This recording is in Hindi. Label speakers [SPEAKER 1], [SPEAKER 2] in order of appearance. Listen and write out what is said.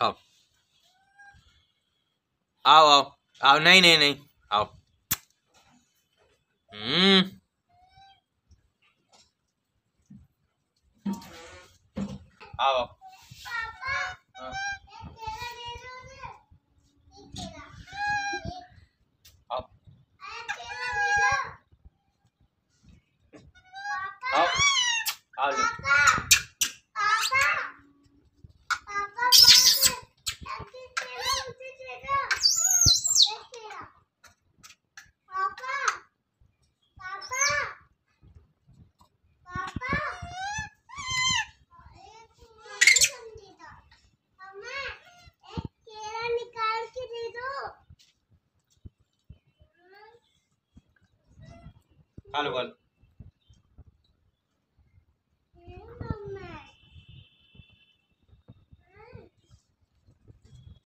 [SPEAKER 1] खाओ आओ आओ आओ नहीं नहीं नहीं आओ हम्म आओ हाँ। कालवल